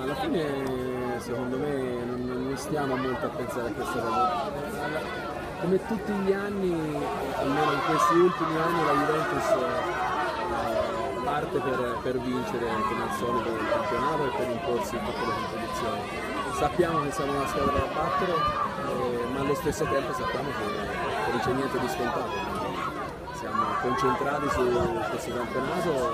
alla fine secondo me non, non stiamo molto a pensare a questa cosa. Come tutti gli anni, almeno in questi ultimi anni, la Juventus eh, parte per, per vincere come al solito il campionato e per imporsi in tutte le competizioni. Sappiamo che siamo una squadra da battere, eh, ma allo stesso tempo sappiamo che non c'è niente di scontato siamo concentrati su questo campionato e.